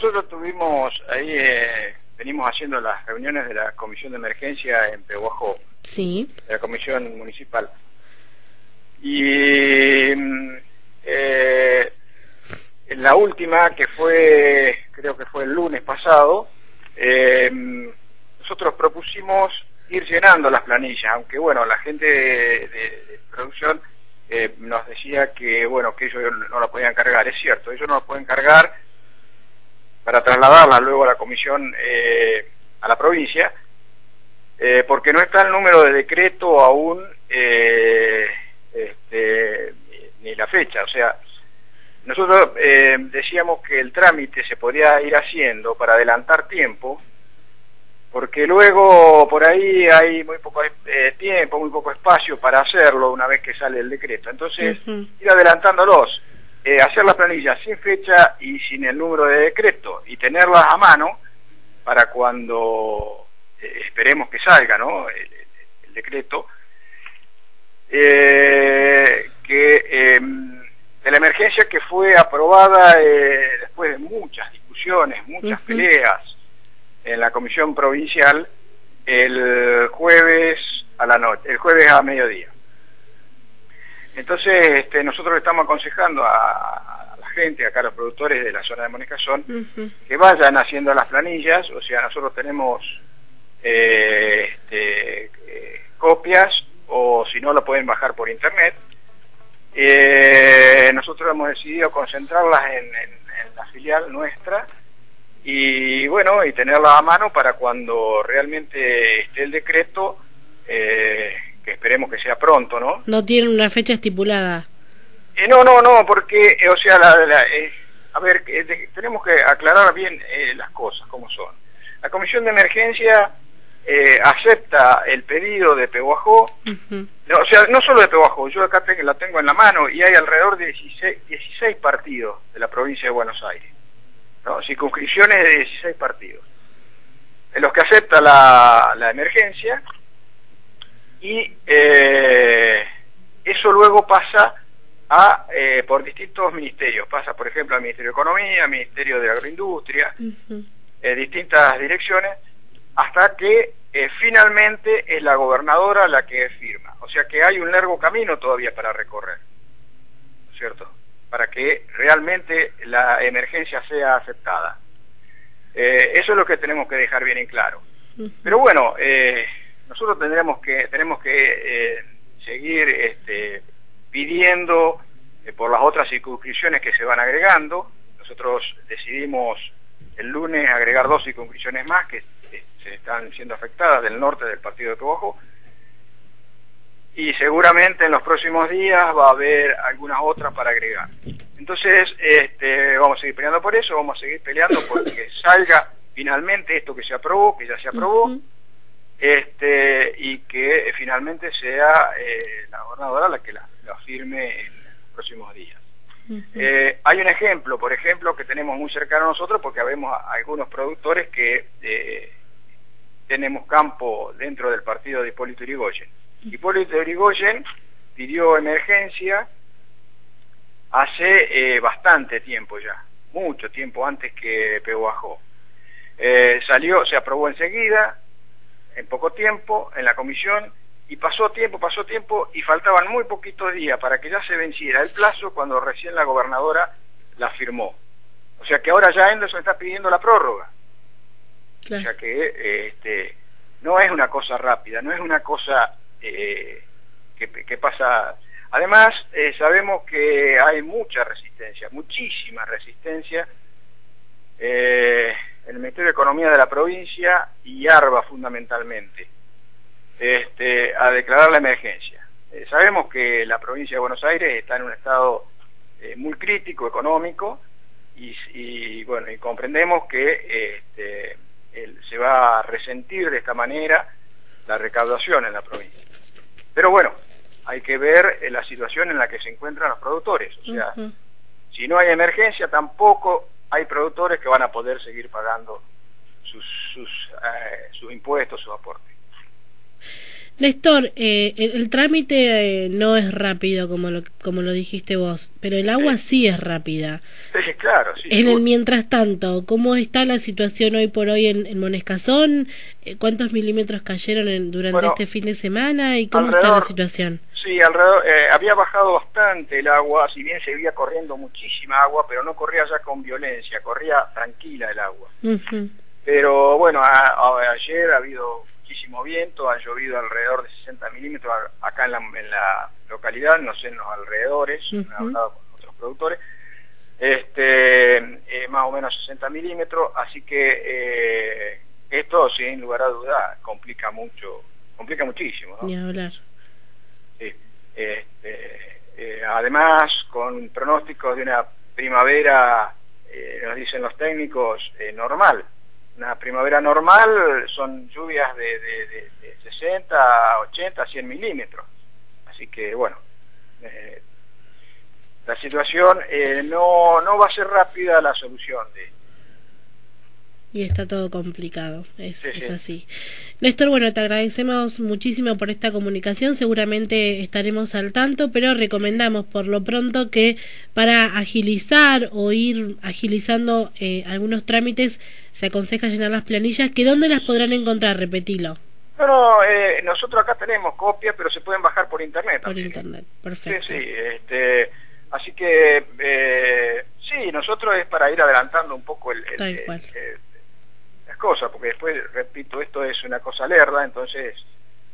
nosotros tuvimos ahí, eh, venimos haciendo las reuniones de la Comisión de Emergencia en Pehuajó. Sí. De la Comisión Municipal. Y mm, eh, en la última, que fue, creo que fue el lunes pasado, eh, nosotros propusimos ir llenando las planillas, aunque bueno, la gente de, producción eh, nos decía que bueno, que ellos no la podían cargar, es cierto, ellos no la pueden cargar para trasladarla luego a la comisión, eh, a la provincia, eh, porque no está el número de decreto aún, este, ni la fecha, o sea, nosotros decíamos que el trámite se podía ir haciendo para adelantar tiempo, porque luego por ahí hay muy poco eh, tiempo, muy poco espacio para hacerlo una vez que sale el decreto. Entonces, ir adelantándolos, eh, hacer las planillas sin fecha y sin el número de decreto y tenerlas a mano para cuando eh, esperemos que salga ¿no? el, decreto, que em, de la emergencia que fue aprobada después de muchas discusiones, muchas peleas, en la comisión provincial el jueves a la noche, el jueves a mediodía. Entonces, este, nosotros le estamos aconsejando a, la gente, acá a los productores de la zona de Monicazón, que vayan haciendo las planillas, o sea, nosotros tenemos eh, este, eh, copias, o si no, lo pueden bajar por internet. Eh, nosotros hemos decidido concentrarlas en la filial nuestra, y bueno, y tenerla a mano para cuando realmente esté el decreto, eh, que esperemos que sea pronto, ¿no? No tienen una fecha estipulada. Eh, no, no, no, porque, eh, o sea, la, a ver, tenemos que aclarar bien las cosas, como son. La Comisión de Emergencia acepta el pedido de Pehuajó, o sea, no solo de Pehuajó, yo acá la tengo en la mano y hay alrededor de 16, 16 partidos de la provincia de Buenos Aires circunscripciones de 16 partidos, en los que acepta la, la emergencia y eh, eso luego pasa a eh, por distintos ministerios, pasa por ejemplo al Ministerio de Economía, al Ministerio de Agroindustria, eh, distintas direcciones, hasta que finalmente es la gobernadora la que firma. O sea que hay un largo camino todavía para recorrer, ¿cierto? para que realmente la emergencia sea aceptada. Eh, eso es lo que tenemos que dejar bien en claro. Pero bueno, eh, nosotros tendremos que tenemos que eh, seguir este, pidiendo por las otras circunscripciones que se van agregando. Nosotros decidimos el lunes agregar dos circunscripciones más que se están siendo afectadas del norte del partido de Cobajo y seguramente en los próximos días va a haber algunas otras para agregar. Entonces, este, vamos a seguir peleando por eso, vamos a seguir peleando porque salga finalmente esto que se aprobó, que ya se aprobó, este, y que finalmente sea eh, la gobernadora la que la, firme en los próximos días. Eh, hay un ejemplo, por ejemplo, que tenemos muy cercano a nosotros porque vemos algunos productores que eh, tenemos campo dentro del partido de Hipólito Yrigoyen Hipólito Yrigoyen pidió emergencia hace eh, bastante tiempo ya, mucho tiempo antes que Pehuajó. Eh, salió, se aprobó enseguida, en poco tiempo, en la comisión, y pasó tiempo, pasó tiempo, y faltaban muy poquitos días para que ya se venciera el plazo cuando recién la gobernadora la firmó. O sea que ahora ya Anderson está pidiendo la prórroga. O sea que eh, este, no es una cosa rápida, no es una cosa eh, que, pasa. Además, eh, sabemos que hay mucha resistencia, muchísima resistencia eh, el Ministerio de Economía de la provincia y ARBA fundamentalmente este, a declarar la emergencia. Eh, sabemos que la provincia de Buenos Aires está en un estado muy crítico económico y, bueno, y comprendemos que este, se va a resentir de esta manera la recaudación en la provincia. Pero bueno, hay que ver eh, la situación en la que se encuentran los productores. O sea, si no hay emergencia, tampoco hay productores que van a poder seguir pagando sus, sus, eh, sus impuestos, sus aportes. Néstor, eh, el, trámite eh, no es rápido como lo, como lo dijiste vos, pero el agua sí, es rápida. Sí, claro. Sí, en el mientras tanto, ¿cómo está la situación hoy por hoy en, en Monescazón? ¿Cuántos milímetros cayeron durante este fin de semana y cómo está la situación? Sí, alrededor, había bajado bastante el agua, si bien seguía corriendo muchísima agua, pero no corría ya con violencia, corría tranquila el agua. Pero bueno, ayer ha habido muchísimo viento, ha llovido alrededor de 60 milímetros acá en la, en la localidad, no sé, en los alrededores, he hablado con otros productores, este, eh, más o menos 60 milímetros, así que eh, esto sin lugar a duda complica mucho, complica muchísimo. ¿no? Ni hablar. Sí, este, eh, además con pronósticos de una primavera, nos dicen los técnicos, normal, una primavera normal son lluvias de, de, de, 60, 80, 100 milímetros. Así que, bueno, eh, la situación eh, no, no va a ser rápida la solución de y está todo complicado, es, es así. Néstor, bueno, te agradecemos muchísimo por esta comunicación, seguramente estaremos al tanto, pero recomendamos por lo pronto que para agilizar o ir agilizando eh, algunos trámites se aconseja llenar las planillas, que ¿dónde las podrán encontrar? Repetilo. No, no, eh, nosotros acá tenemos copias, pero se pueden bajar por internet. Por internet, perfecto. Sí, sí, este, así que eh, sí, nosotros es para ir adelantando un poco el, el, cosas, porque después, repito, esto es una cosa lerda, entonces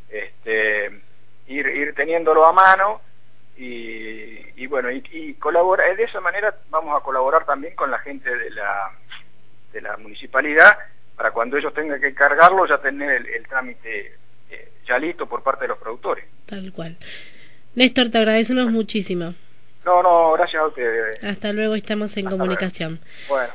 este, ir, ir teniéndolo a mano y, bueno, y, y colaborar, de esa manera vamos a colaborar también con la gente de la, de la municipalidad para cuando ellos tengan que cargarlo ya tener el, trámite eh, ya listo por parte de los productores. Tal cual. Néstor, te agradecemos muchísimo. No, no, gracias a ustedes. Hasta luego, estamos en comunicación. Bueno.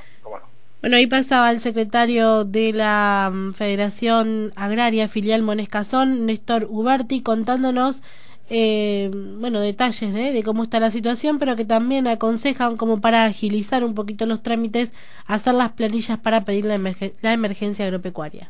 Bueno, ahí pasaba el secretario de la mm, Federación Agraria Filial Monescazón, Néstor Uberti, contándonos eh, bueno, detalles de cómo está la situación, pero que también aconsejan como para agilizar un poquito los trámites, hacer las planillas para pedir la emergencia agropecuaria.